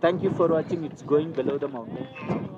Thank you for watching. It's going below the mountain.